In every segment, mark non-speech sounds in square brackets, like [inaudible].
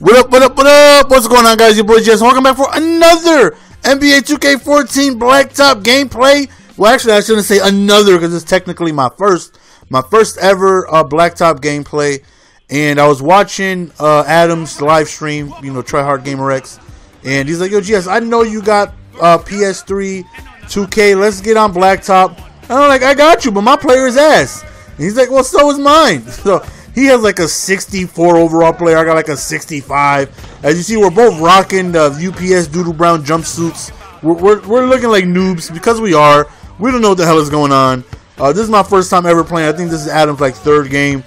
What up, what up, what up? What's going on, guys? Your boy Jess. Welcome back for another NBA 2K14 Blacktop gameplay. Well, actually, I shouldn't say another because it's technically my first, my first ever uh, Blacktop gameplay. And I was watching uh, Adam's live stream, you know, Tryhard Gamer X, and he's like, "Yo, Jess, I know you got uh, PS3, 2K. Let's get on Blacktop." And I'm like, "I got you, but my player's ass." And he's like, "Well, so is mine." [laughs] So he has like a 64 overall player. I got like a 65. As you see, we're both rocking the UPS Doodle Brown jumpsuits. We're, we're, we're looking like noobs because we are. We don't know what the hell is going on. Uh, this is my first time ever playing. I think this is Adam's like third game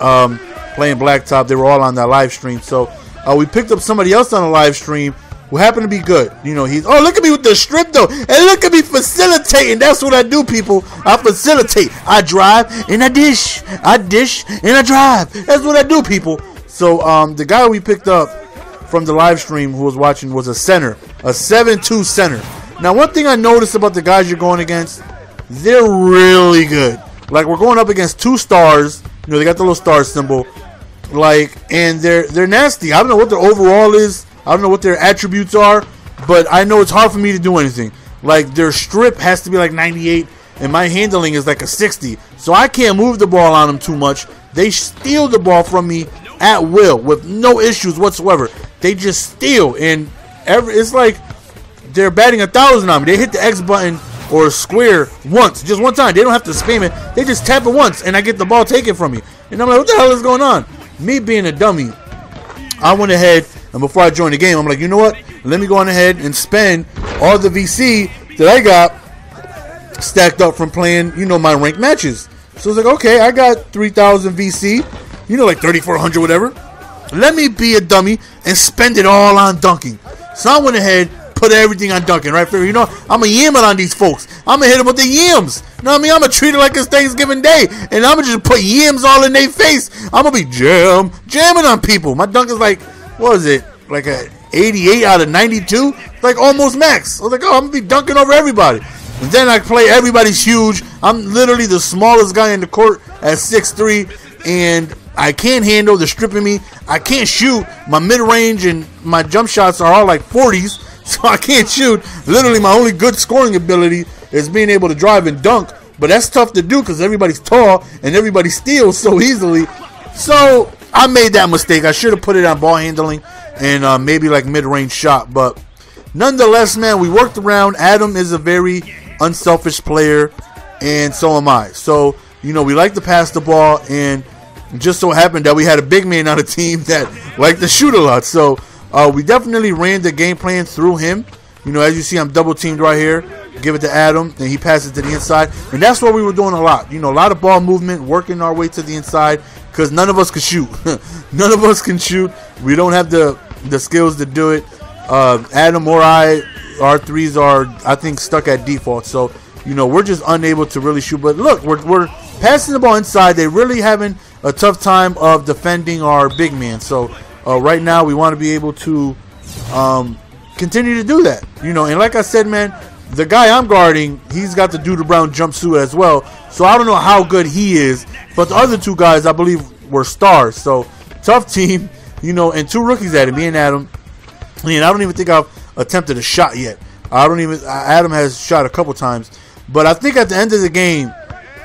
um, playing Blacktop. They were all on that live stream. So uh, we picked up somebody else on the live stream who happened to be good. You know, he's oh look at me with the strip though, and look at me facilitating. That's what I do, people. I facilitate. I drive and I dish. I dish and I drive. That's what I do, people. So um, the guy we picked up from the live stream who was watching was a center, a seven-two center. Now, one thing I noticed about the guys you're going against, they're really good. Like we're going up against two stars. You know, they got the little star symbol. Like, and they're they're nasty. I don't know what their overall is. I don't know what their attributes are, but I know it's hard for me to do anything. Like their strip has to be like 98, and my handling is like a 60, so I can't move the ball on them too much. They steal the ball from me at will with no issues whatsoever. They just steal, and every it's like they're batting a thousand on me. They hit the X button or square once, just one time. They don't have to spam it. They just tap it once, and I get the ball taken from me. And I'm like, what the hell is going on? Me being a dummy, I went ahead and before I joined the game, I'm like, you know what? Let me go on ahead and spend all the VC that I got stacked up from playing, you know, my ranked matches. So I was like, okay, I got 3,000 VC, you know, like 3,400, whatever. Let me be a dummy and spend it all on dunking. So I went ahead, put everything on dunking, right? You know, I'm a yamming on these folks. I'm gonna hit them with the yams. You know what I mean? I'm gonna treat it like it's Thanksgiving Day, and I'm gonna just put yams all in their face. I'm gonna be jam, jamming on people. My dunk is like what was it? Like a 88 out of 92? Like almost max. I was like, oh, I'm gonna be dunking over everybody. And then I play everybody's huge. I'm literally the smallest guy in the court at 6'3, and I can't handle the stripping me. I can't shoot. My mid range and my jump shots are all like 40s, [laughs] so I can't shoot. Literally, my only good scoring ability is being able to drive and dunk. But that's tough to do because everybody's tall and everybody steals so easily. So I made that mistake. I should have put it on ball handling and uh, maybe like mid range shot. But nonetheless, man, we worked around. Adam is a very unselfish player, and so am I. So, you know, we like to pass the ball, and just so happened that we had a big man on the team [laughs] that liked to shoot a lot. So, uh, we definitely ran the game plan through him. You know, as you see, I'm double teamed right here. Give it to Adam, and he passes to the inside. And that's what we were doing a lot. You know, a lot of ball movement, working our way to the inside because none of us can shoot. [laughs] none of us can shoot. We don't have the the skills to do it. Uh, Adam or I, our threes are I think stuck at default. So you know we're just unable to really shoot. But look, we're we're passing the ball inside. They're really having a tough time of defending our big man. So uh, right now we want to be able to um, continue to do that. You know, and like I said, man, the guy I'm guarding, he's got the Doodle Brown jumpsuit as well. So I don't know how good he is, but the other two guys I believe were stars. So tough team, [laughs] you know, and two rookies at it, me and Adam. And I don't even think I've attempted a shot yet. I don't even. Adam has shot a couple times, but I think at the end of the game,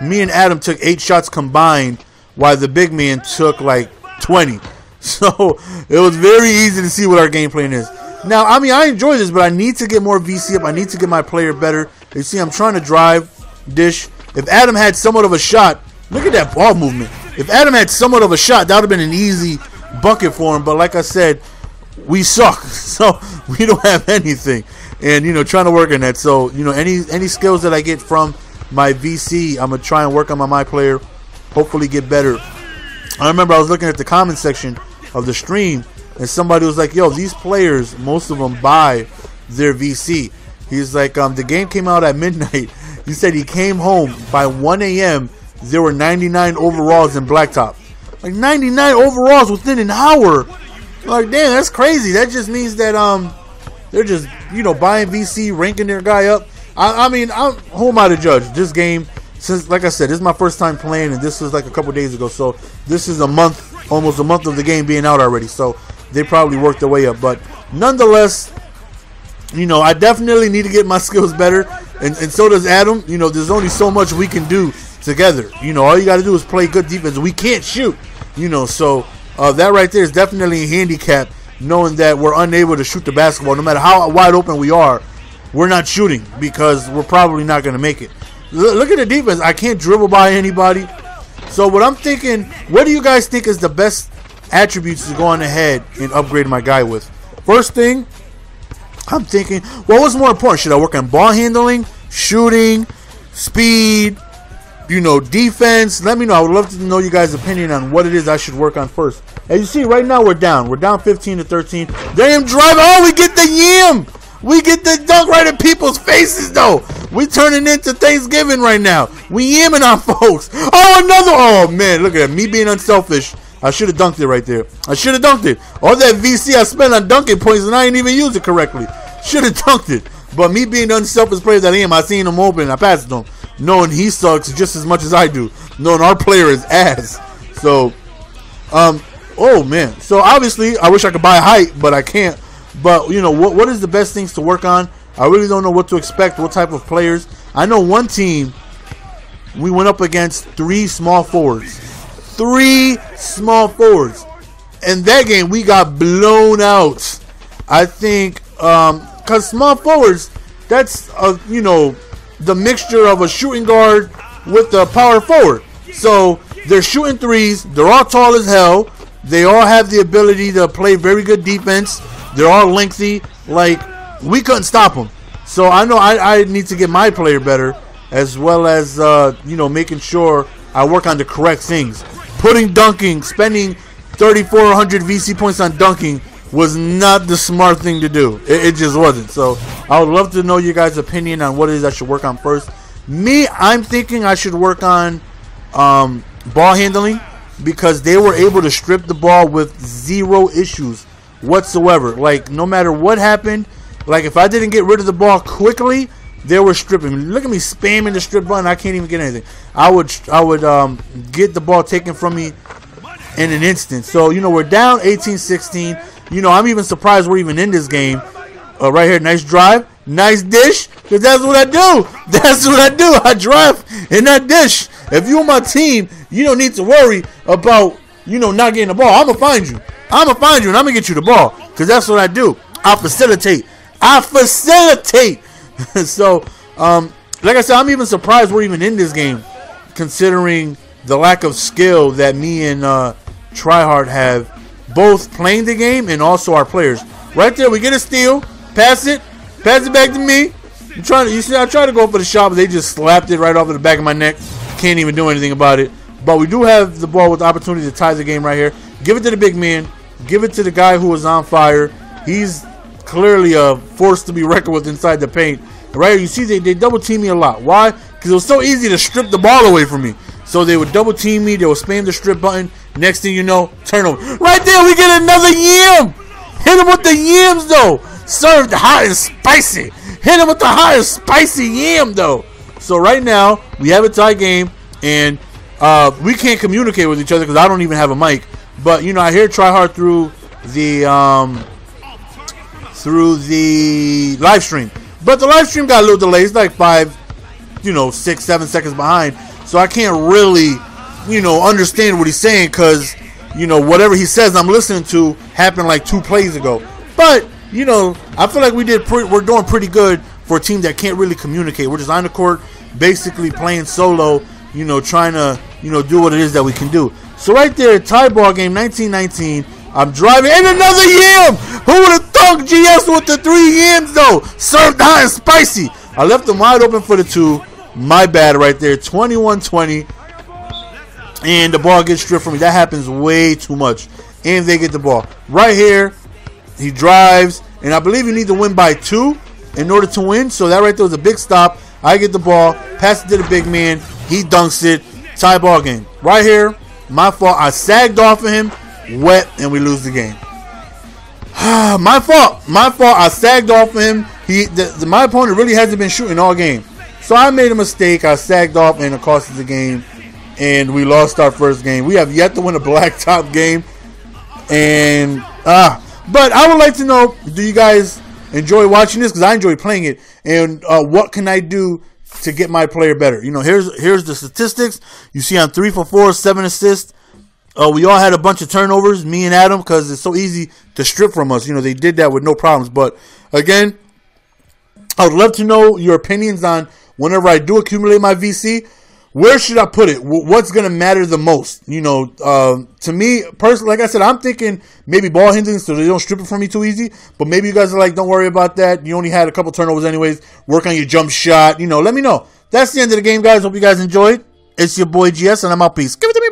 me and Adam took eight shots combined, while the big man took like twenty. [laughs] So it was very easy to see what our game plan is. Now, I mean, I enjoy this, but I need to get more VC up. I need to get my player better. You see, I'm trying to drive, dish. If Adam had somewhat of a shot, look at that ball movement. If Adam had somewhat of a shot, that would have been an easy bucket for him. But like I said, we suck, [laughs] so we don't have anything. And you know, trying to work on that. So you know, any any skills that I get from my VC, I'm gonna try and work on my my player. Hopefully, get better. I remember I was looking at the comment section of the stream and somebody was like, "Yo, these players, most of them buy their VC." He's like, um, the game came out at midnight. [laughs] He said he came home by 1 a.m. There were 99 overalls in Blacktop, like 99 overalls within an hour. Like, damn, that's crazy. That just means that um, they're just you know buying VC, ranking their guy up. I, I mean, I'm, who am I to judge this game? Since, like I said, this is my first time playing, and this was like a couple days ago. So this is a month, almost a month of the game being out already. So they probably worked their way up. But nonetheless, you know, I definitely need to get my [laughs] skills better, and, and so does Adam. You know, there's only so much we can do together. You know, all you got to do is play good defense. We can't shoot, you know, so uh, that right there is definitely a handicap, knowing that we're unable to shoot the basketball. No matter how wide open we are, we're not shooting because we're probably not going to make it. L- look at the defense. I can't dribble by anybody. So what I'm thinking, what do you guys think is the best attributes to go on ahead and upgrade my guy with? First thing, I'm thinking, well, what's more important? Should I work on ball handling, shooting, speed, you know, defense? Let me know. I would love to know you guys' opinion on what it is I should work on first. As you see, right now we're down. We're down 15 to 13. Damn drive. Oh, we get the yam. We get the dunk right in people's faces, though. We turning into Thanksgiving right now. We yamming our [laughs] folks. Oh, another. Oh, man. Look at that. Me being unselfish. I should have dunked it right there. I should have dunked it. All that VC I spent on dunking points and I ain't even use it correctly. Should have [laughs] dunked it. But me being the unselfish player that I am, I seen him open. I passed him, knowing he sucks just as much as I do. Knowing our player is ass. So, um, oh man. So obviously, I wish I could buy height, but I can't. But you know, what what is the best things to work on? I really don't know what to expect. What type of players? I know one team. We went up against three small forwards three small forwards. and that game, we got blown out. I think um, because small forwards, that's a, you know the mixture of a shooting guard with a power forward. So they're shooting threes. They're all tall as hell. They all have the ability to play very good defense. They're all lengthy. Like we couldn't stop them. So I know I, I need to get my player better, as well as uh, you know making sure I work on the correct things putting dunking, spending 3,400 VC points on dunking was not the smart thing to do. It, it, just wasn't. So I would love to know your guys' opinion on what it is I should work on first. Me, I'm thinking I should work on um, ball handling because they were able to strip the ball with zero issues whatsoever. Like no matter what happened, like if I didn't get rid of the ball quickly, they were stripping. Look at me spamming the strip button. I can't even get anything. I would I would um, get the ball taken from me in an instant. So you know we're down 18-16. You know I'm even surprised we're even in this game. Uh, right here, nice drive, nice dish. Cause that's what I do. [laughs] That's what I do. I drive in that dish. If you're on my team, you don't need to worry about you know not getting the ball. I'm gonna find you. I'm gonna find you and I'm gonna get you the ball. Cause that's what I do. I facilitate. I facilitate. [laughs] so, um, like I said, I'm even surprised we're even in this game, considering the lack of skill that me and uh, Tryhard have, both playing the game and also our players. Right there, we get a steal, pass it, pass it back to me. I'm trying to, you see, I tried to go for the shot, but they just slapped it right off of the back of my neck. Can't even do anything about it. But we do have the ball with the opportunity to tie the game right here. Give it to the big man. Give it to the guy who is on fire. He's clearly a force to be reckoned with inside the paint. Right? You see, they, they double team me a lot. Why? Because it was so easy to strip the ball away from me. So they would double team me. They would spam the strip button. Next thing you know, turnover. Right there, we get another yam. Hit him with the yams, though. Served hot and spicy. Hit him with the hot and spicy yam, though. So right now, we have a tie game, and uh, we can't communicate with each other because I don't even have a mic. But you know, I hear try hard through the um, through the live stream. But the live stream got a little delay. It's like five, you know, six, seven seconds behind. So I can't really, you know, understand what he's saying because, you know, whatever he says I'm listening to happened like two plays ago. But, you know, I feel like we did pre- we're doing pretty good for a team that can't really communicate. We're just on the court, basically playing solo, you know, trying to, you know, do what it is that we can do. So right there, tie ball game, 1919. I'm driving and another yam. Who would have thunk GS with the three yams though? Served hot and spicy. I left them wide open for the two. My bad right there. 21-20. And the ball gets stripped from me. That happens way too much. And they get the ball. Right here, he drives. And I believe you need to win by two in order to win. So that right there was a big stop. I get the ball. Pass it to the big man. He dunks it. Tie ball game. Right here, my fault. I sagged off of him wet, and we lose the game. [sighs] my fault. My fault. I sagged off of him. He, the, the, my opponent really hasn't been shooting all game, so I made a mistake. I sagged off, and it cost us the game, and we lost our first game. We have yet to win a blacktop [laughs] game, and ah, But I would like to know: Do you guys enjoy watching this? Because I enjoy playing it, and uh, what can I do to get my player better? You know, here's here's the statistics. You see, I'm three for four, seven assists. Uh, we all had a bunch of turnovers, me and Adam, because it's so easy to strip from us. You know, they did that with no problems. But again, I would love to know your opinions on whenever I do accumulate my VC. Where should I put it? What's going to matter the most? You know, uh, to me personally, like I said, I'm thinking maybe ball handling so they don't strip it from me too easy. But maybe you guys are like, don't worry about that. You only had a couple turnovers anyways. Work on your jump shot. You know, let me know. That's the end of the game, guys. Hope you guys enjoyed. It's your boy GS, and I'm out. Peace. Give it to me.